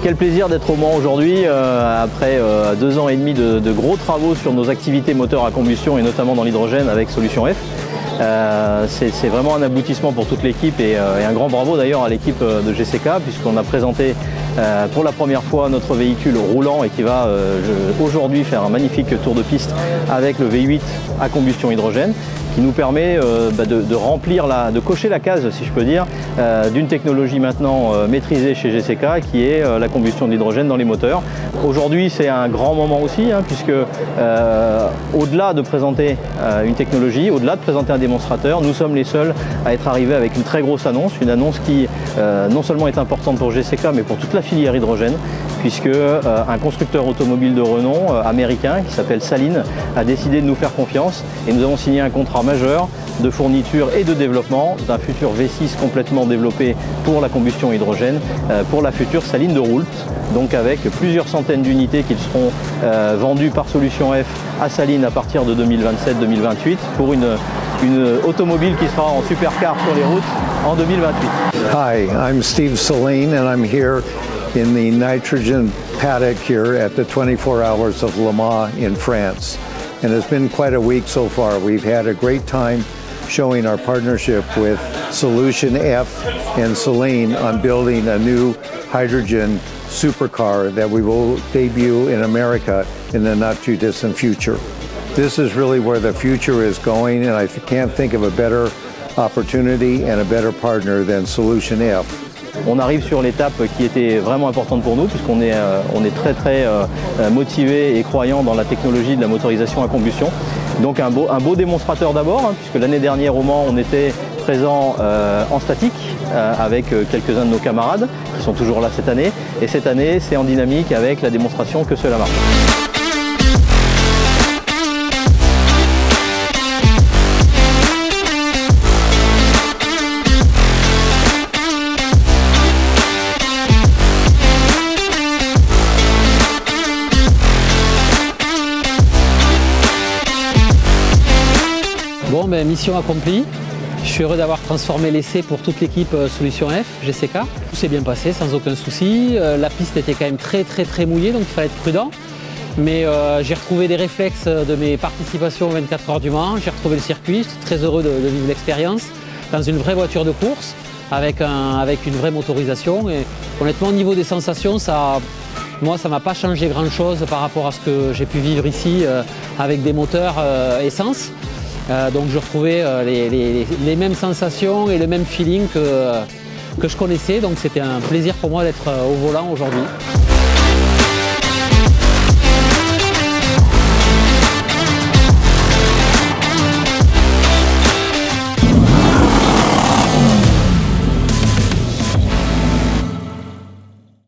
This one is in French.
quel plaisir d'être au Mans aujourd'hui, euh, après euh, deux ans et demi de, gros travaux sur nos activités moteurs à combustion et notamment dans l'hydrogène avec Solution F. Euh, c'est vraiment un aboutissement pour toute l'équipe et, un grand bravo d'ailleurs à l'équipe de GCK puisqu'on a présenté euh, pour la première fois notre véhicule roulant et qui va aujourd'hui faire un magnifique tour de piste avec le V8 à combustion hydrogène qui nous permet euh, bah, de, remplir, la, de cocher la case, si je peux dire, euh, d'une technologie maintenant euh, maîtrisée chez GCK, qui est euh, la combustion d'hydrogène dans les moteurs. Aujourd'hui, c'est un grand moment aussi, hein, puisque euh, au-delà de présenter euh, une technologie, au-delà de présenter un démonstrateur, nous sommes les seuls à être arrivés avec une très grosse annonce, une annonce qui non seulement est importante pour GCK, mais pour toute la filière hydrogène, puisque un constructeur automobile de renom américain qui s'appelle Saline a décidé de nous faire confiance et nous avons signé un contrat majeur de fourniture et de développement d'un futur V6 complètement développé pour la combustion hydrogène euh, pour la future saline de Roult. Donc avec plusieurs centaines d'unités qui seront euh, vendues par Solution F à Saline à partir de 2027-2028 pour une, une automobile qui sera en supercar sur les routes en 2028. Hi, I'm Steve Saline and I'm here in the nitrogen paddock here at the 24 Hours of Le Mans in France. and it's been quite a week so far. We've had a great time showing our partnership with Solution F and Celine on building a new hydrogen supercar that we will debut in America in the not too distant future. This is really where the future is going, and I can't think of a better opportunity and a better partner than Solution F. On arrive sur l'étape qui était vraiment importante pour nous puisqu'on est, euh, on est très très euh, motivé et croyant dans la technologie de la motorisation à combustion. Donc un beau, démonstrateur d'abord, hein, puisque l'année dernière au Mans on était présent euh, en statique euh, avec euh, quelques-uns de nos camarades qui sont toujours là cette année. Et cette année c'est en dynamique avec la démonstration que cela marche. Bon, ben, mission accomplie. Je suis heureux d'avoir transformé l'essai pour toute l'équipe euh, Solution F, GCK. Tout s'est bien passé sans aucun souci. Euh, la piste était quand même très très très mouillée, donc il fallait être prudent. Mais euh, j'ai retrouvé des réflexes de mes participations aux 24 heures du Mans. J'ai retrouvé le circuit. J'étais très heureux de, vivre l'expérience dans une vraie voiture de course avec, un, avec une vraie motorisation. Et honnêtement, au niveau des sensations, moi, ça ne m'a pas changé grand-chose par rapport à ce que j'ai pu vivre ici avec des moteurs essence. Euh, donc je retrouvais les, les, mêmes sensations et le même feeling que, que je connaissais. Donc c'était un plaisir pour moi d'être au volant aujourd'hui.